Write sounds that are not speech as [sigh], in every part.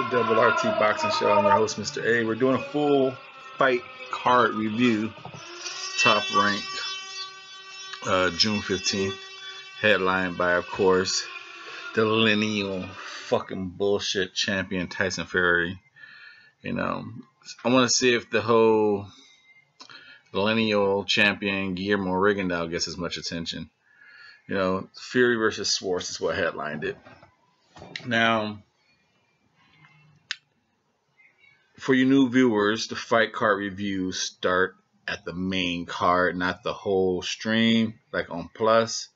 the Double RT Boxing Show. I'm your host, Mr. A. We're doing a full fight card review, top rank, uh, June 15th. Headlined by, of course, the lineal fucking bullshit champion Tyson Fury. You know, I want to see if the whole lineal champion Guillermo Rigondeaux gets as much attention. You know, Fury versus Schwarz is what headlined it. Now, for you new viewers, the fight card reviews start at the main card, not the whole stream, like on Plus,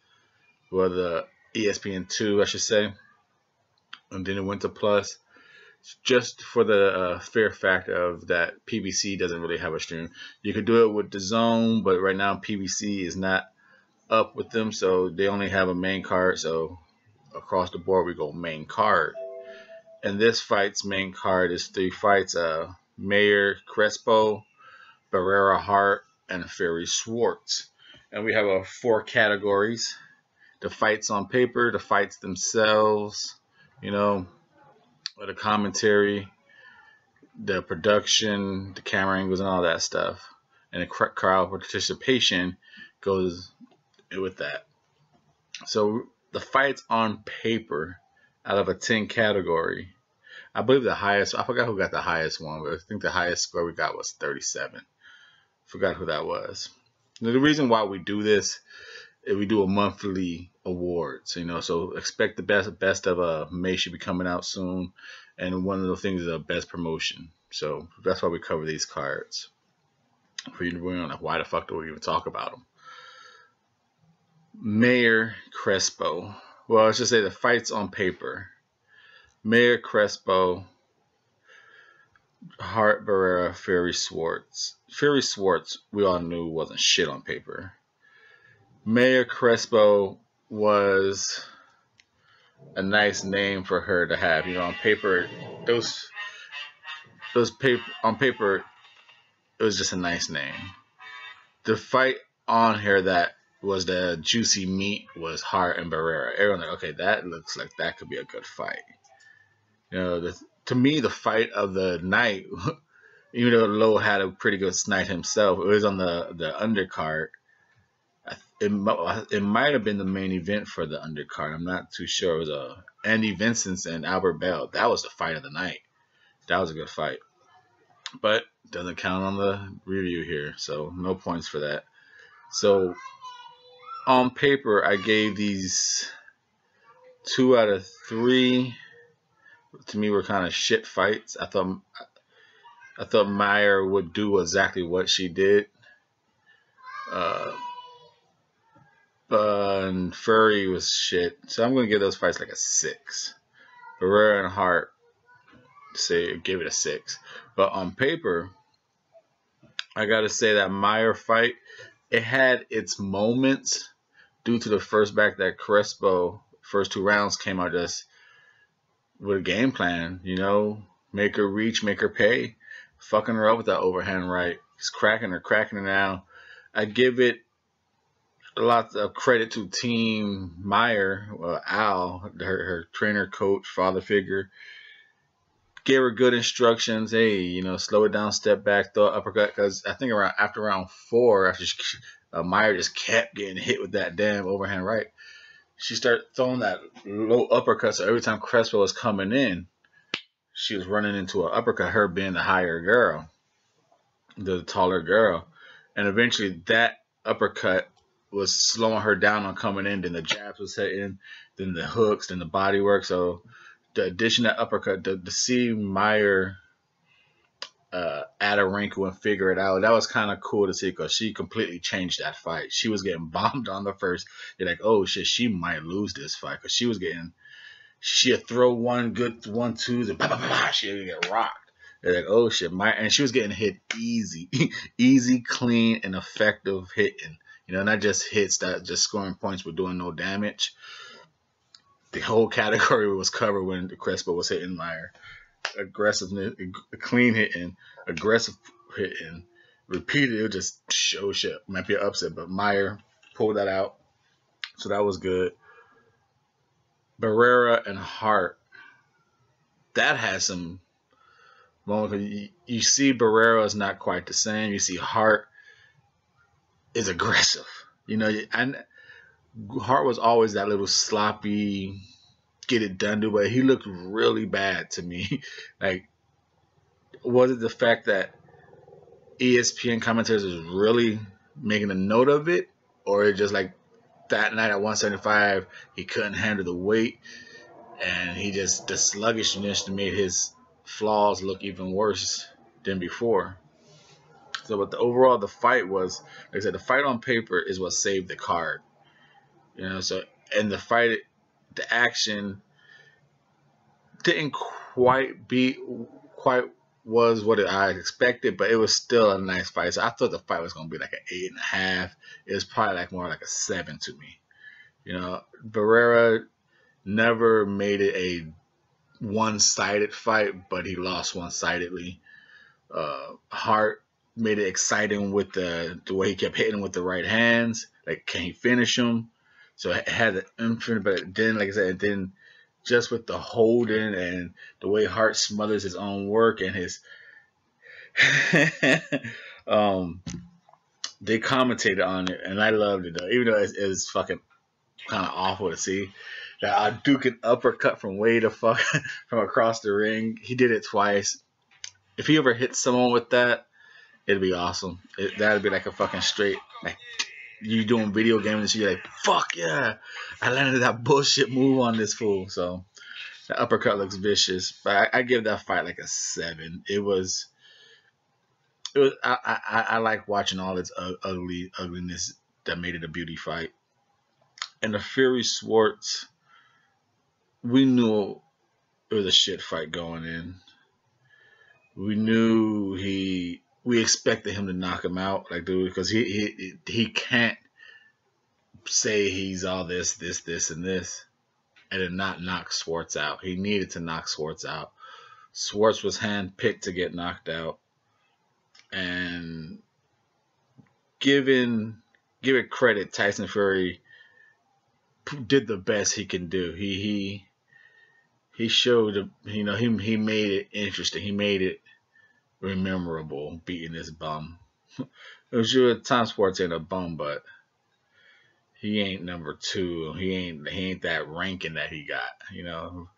or the ESPN2, I should say. And then it went to Plus, just for the uh, fair fact of that PBC doesn't really have a stream. You could do it with the Zone, but right now PBC is not up with them, so they only have a main card. So across the board, we go main card. And this fight's main card is three fights: uh, Mayer Crespo, Barrera Hart, and Fury Schwarz. And we have uh, four categories: the fights on paper, the fights themselves, you know, the commentary, the production, the camera angles, and all that stuff. And the crowd participation goes with that. So the fights on paper out of a 10 category. I believe the highest, I forgot who got the highest one, but I think the highest score we got was 37. Forgot who that was. Now, the reason why we do this is we do a monthly awards, you know, so expect the best best of uh, May should be coming out soon. And one of the things is a best promotion. So that's why we cover these cards. For you to on like, why the fuck do we even talk about them? Mayer Crespo well, I should say the fights on paper. Mayer Crespo, Hart Barrera, Fury Schwarz. Fury Schwarz, we all knew wasn't shit on paper. Mayer Crespo was a nice name for her to have. You know, on paper, those those paper on paper, it was just a nice name. The fight on here that was the juicy meat was Hart and Barrera. Everyone like, okay, that looks like that could be a good fight. You know, the, to me, the fight of the night, [laughs] even though Lowe had a pretty good night himself, it was on the the undercard. It, it might have been the main event for the undercard. I'm not too sure. It was uh, Andy Vincent and Albert Bell. That was the fight of the night. That was a good fight, but doesn't count on the review here, so no points for that. So on paper, I gave these two out of three. To me, were kind of shit fights. I thought I thought Mayer would do exactly what she did. Uh, but Fury was shit. So I'm gonna give those fights like a six. Barrera and Hart say give it a six. But on paper, I gotta say that Mayer fight, it had its moments due to the first back that Crespo first two rounds came out just with a game plan, you know, make her reach, make her pay, fucking her up with that overhand right. He's cracking her, cracking her now. I give it a lot of credit to Team Mayer, uh, Al, her, her trainer, coach, father figure. Gave her good instructions. Hey, you know, slow it down, step back, throw uppercut. Because I think around after round four, after she, uh, Mayer just kept getting hit with that damn overhand right. She started throwing that low uppercut. So every time Crespo was coming in, she was running into an uppercut. Her being the higher girl, the taller girl, and eventually that uppercut was slowing her down on coming in. Then the jabs was hitting, then the hooks, then the body work. So the addition of uppercut, to, to see Mayer uh, add a wrinkle and figure it out. That was kind of cool to see because she completely changed that fight. She was getting [laughs] bombed on the first. You're like, oh shit, she might lose this fight because she was getting. She'd throw one good one twos and bah, bah, bah, she'd get rocked. They're like, oh shit, my and she was getting hit easy, [laughs] easy, clean, and effective hitting. You know, not just hits that just scoring points but doing no damage. The whole category was covered when Crespo was hitting Mayer aggressiveness, clean hitting, aggressive hitting, repeated. It just show shit. Might be an upset, but Mayer pulled that out. So that was good. Barrera and Hart. that has some moments. You, you see, Barrera is not quite the same. You see, Hart is aggressive. You know, and Hart was always that little sloppy, get it done to, but he looked really bad to me. [laughs] like, was it the fact that ESPN commentators was really making a note of it, or just like that night at 175 he couldn't handle the weight, and he just the sluggishness made his flaws look even worse than before. So, but the overall the fight was, like I said, the fight on paper is what saved the card. You know, so and the fight, the action didn't quite be quite was what I expected, but it was still a nice fight. So I thought the fight was gonna be like an eight and a half. It was probably like more like a seven to me. You know, Barrera never made it a one-sided fight, but he lost one-sidedly. Uh, Hart made it exciting with the the way he kept hitting with the right hands. Like, can he finish him? So it had an infinite, but then, like I said, then just with the holding and the way Hart smothers his own work and his [laughs] um they commentated on it and I loved it though, even though it's, it's fucking kind of awful to see. That I Duke an uppercut from way the fuck [laughs] from across the ring. He did it twice. If he ever hits someone with that, it'd be awesome. It, that'd be like a fucking straight like you doing video games and you're like, fuck yeah, I landed that bullshit move on this fool. So the uppercut looks vicious, but I, I give that fight like a seven. It was, it was. I I, I like watching all its ugly ugliness that made it a beauty fight. And the Fury Schwarz, we knew it was a shit fight going in. We knew he we expected him to knock him out, like dude, because he he he can't say he's all this, this, this, and this, and then not knock Schwarz out. He needed to knock Schwarz out. Schwarz was handpicked to get knocked out, and given give it credit, Tyson Fury did the best he can do. He he he showed you know he he made it interesting. He made it memorable beating this bum. I'm sure Tom Schwarz ain't a bum, but he ain't number two. He ain't he ain't that ranking that he got. You know,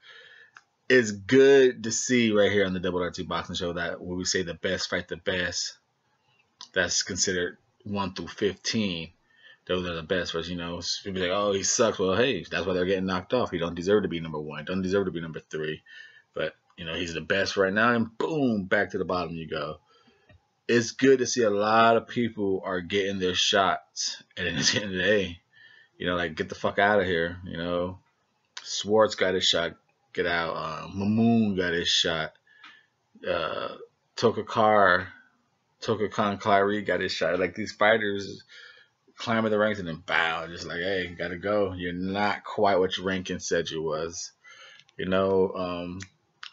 it's good to see right here on the Double RT Boxing Show that when we say the best fight the best, that's considered one through fifteen. Those are the best for you know. People like, oh, he sucks. Well, hey, that's why they're getting knocked off. He don't deserve to be number one. Don't deserve to be number three. But you know, he's the best right now, and boom, back to the bottom you go. It's good to see a lot of people are getting their shots, and at the end of the day, you know, like get the fuck out of here. You know, Schwarz got his shot, get out. Uh, Mamoon got his shot. Uh, Tokakar, Toka Kahn Clary got his shot. Like these fighters climbing the ranks and then bow, just like, hey, gotta go. You're not quite what your ranking said you was. You know, um,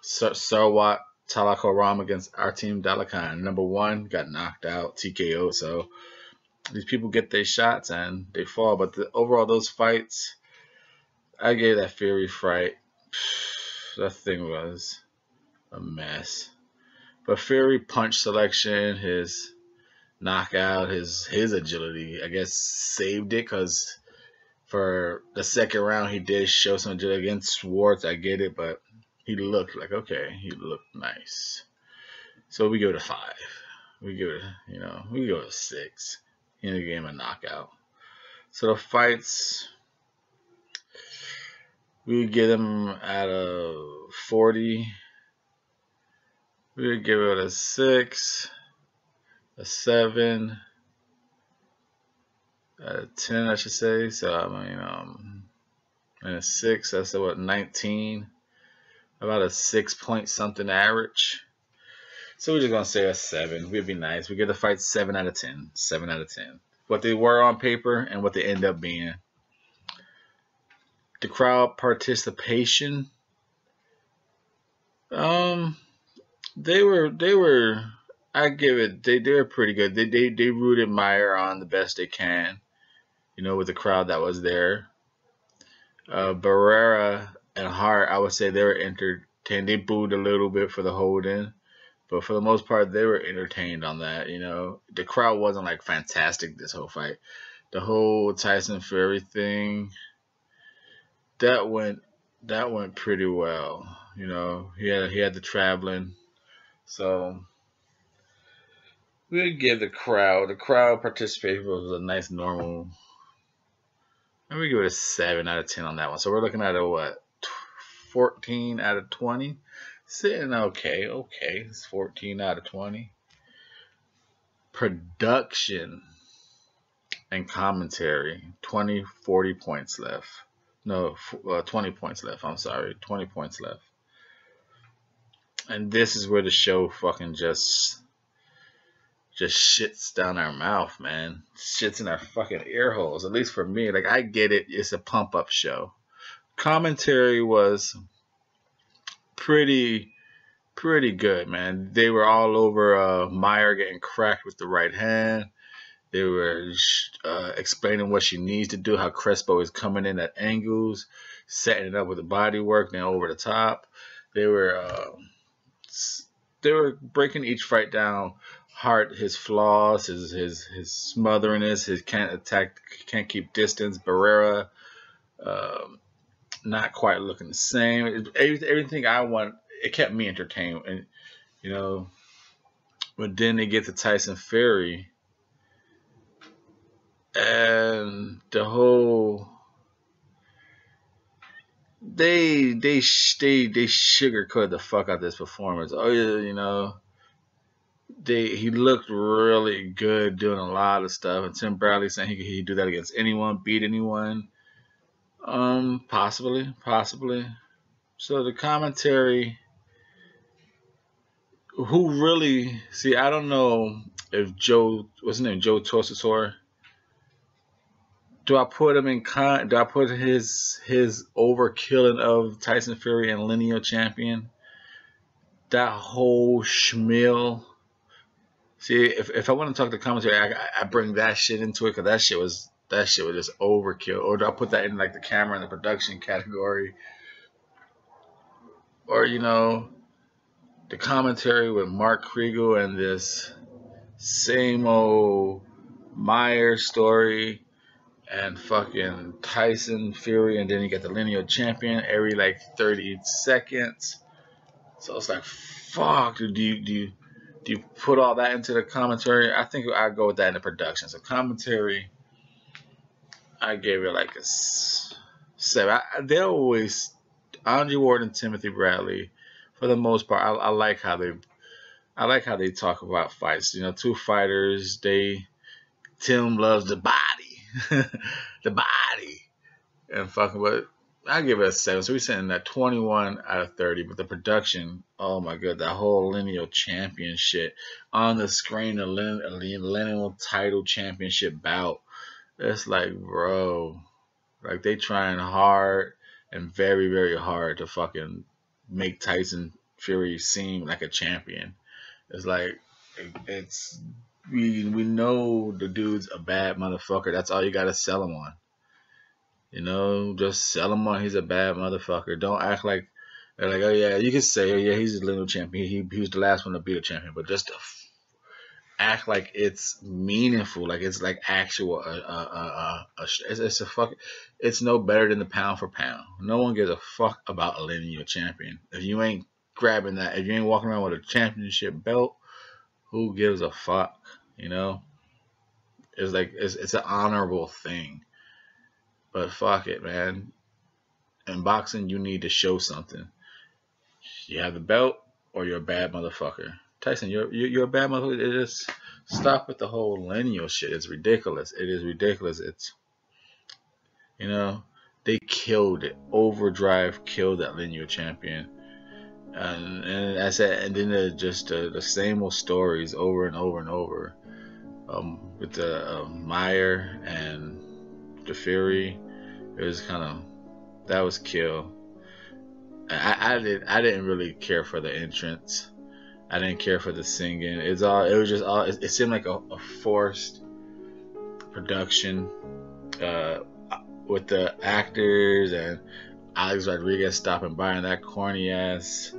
Sarwat Talakoram against Artem Dalakian. Number one got knocked out, TKO. So these people get their shots and they fall. But the, overall, those fights, I gave that Fury fight. [sighs] That thing was a mess. But Fury punch selection, his knockout, his his agility, I guess saved it because for the second round he did show some agility against Schwarz. I get it, but he looked like okay, he looked nice. So we go to five. We go it, you know, we go to six in the game a knockout. So the fights, we would get them at a 40. We would give it a six, a seven, a 10, I should say. So, I mean, um, and a six, that's what, 19 about a six point something average. So we're just gonna say a seven. We'd be nice. We get the fight seven out of ten. Seven out of ten. What they were on paper and what they end up being. The crowd participation. Um, they were they were. I give it. They they were pretty good. They they they rooted Mayer on the best they can. You know, with the crowd that was there. Uh, Barrera and Hart, I would say they were entertained. They booed a little bit for the holding, but for the most part, they were entertained on that. You know, the crowd wasn't like fantastic this whole fight. The whole Tyson Fury thing that went that went pretty well. You know, he had he had the traveling, so we give the crowd the crowd participation was a nice normal. And we give it a seven out of ten on that one. So we're looking at a what, fourteen out of twenty, sitting okay, okay. It's fourteen out of twenty. Production and commentary, 20, 40 points left. No, uh, 20 points left. I'm sorry, 20 points left. And this is where the show fucking just just shits down our mouth, man. Shits in our fucking ear holes. At least for me, like I get it. It's a pump up show. Commentary was pretty pretty good, man. They were all over uh, Mayer getting cracked with the right hand. They were uh, explaining what she needs to do, how Crespo is coming in at angles, setting it up with the body work, then over the top. They were uh, they were breaking each fight down. Hart, his flaws, his his his smotheringness, his can't attack, can't keep distance. Barrera, um, not quite looking the same. Everything I want, it kept me entertained, and you know. But then they get to Tyson Fury and the whole they they they they sugarcoat the fuck out this performance. Oh yeah, you know, they he looked really good doing a lot of stuff. And Tim Bradley saying he could he do that against anyone, beat anyone. Um, possibly, possibly. So the commentary. Who really see? I don't know if Joe, what's his name, Joe Tessitore do I put him in con? Do I put his his overkilling of Tyson Fury and lineal champion? That whole schmill. See, if, if I want to talk to commentary, I, I bring that shit into it because that shit was that shit was just overkill. Or do I put that in like the camera and the production category? Or you know, the commentary with Mark Kriegel and this same old Mayer story and fucking Tyson Fury, and then you get the lineal champion every like 30 seconds. So it's like, fuck, do you do you do you put all that into the commentary? I think I go with that in the production. So commentary, I gave it like a seven. I, they always Andre Ward and Timothy Bradley, for the most part, I, I like how they, I like how they talk about fights. You know, two fighters. They Tim loves the body [laughs] the body. And fucking, but I give it a seven. So we're sitting at 21 out of 30. But the production, oh my god, that whole lineal championship on the screen, the lineal title championship bout. It's like, bro, like they trying hard and very, very hard to fucking make Tyson Fury seem like a champion. It's like it's we we know the dude's a bad motherfucker. That's all you gotta sell him on. You know, just sell him on. He's a bad motherfucker. Don't act like like oh yeah, you can say oh yeah he's a little champion. He he was the last one to beat a champion, but just act like it's meaningful, like it's like actual. Uh, uh, uh, uh, it's, it's a fuck. It's no better than the pound for pound. No one gives a fuck about a lineal champion. If you ain't grabbing that, if you ain't walking around with a championship belt, who gives a fuck? You know, it's like it's it's an honorable thing. But fuck it, man. In boxing, you need to show something. You have the belt, or you're a bad motherfucker. Tyson, you're you're a bad motherfucker. It just stop with the whole lineal shit. It's ridiculous. It is ridiculous. It's you know they killed it. Overdrive killed that lineal champion and, and I said, and then the, just the, the same old stories over and over and over, um, with the uh, Mayer and the Fury. It was kind of that was kill. I, I did I didn't really care for the entrance. I didn't care for the singing. It's all it was just all it, it seemed like a, a forced production uh, with the actors and Alex Rodriguez stopping by and that corny ass,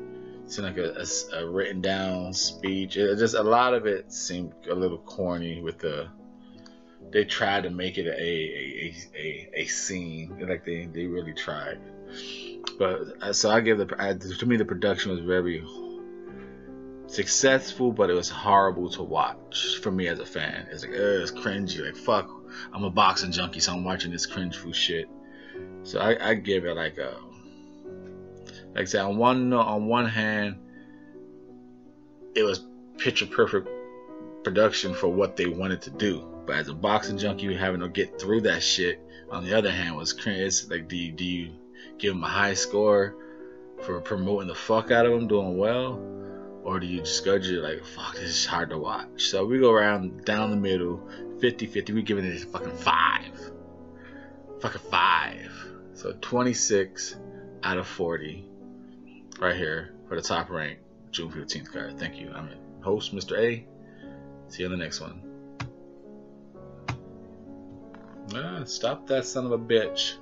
seemed like a, a, a written down speech. It, just a lot of it seemed a little corny with the. They tried to make it a a, a, a, scene, like they, they really tried. But uh, so I give the to me the production was very successful, but it was horrible to watch for me as a fan. It's like, it's cringy. Like, fuck, I'm a boxing junkie, so I'm watching this cringeful shit. So I, I give it like a, like I said, on one on one hand, it was picture perfect production for what they wanted to do. But as a boxing junkie, having to get through that shit, on the other hand, was cringe. Like, do you, do you give them a high score for promoting the fuck out of them doing well? Or do you just go to like, fuck, this is hard to watch? So we go around down the middle, 50 50. We're giving it a fucking five. Fucking five. So 26 out of 40 right here for the top rank June 15th card. Thank you. I'm your host, Mr. A. See you on the next one. Ah, stop that son of a bitch.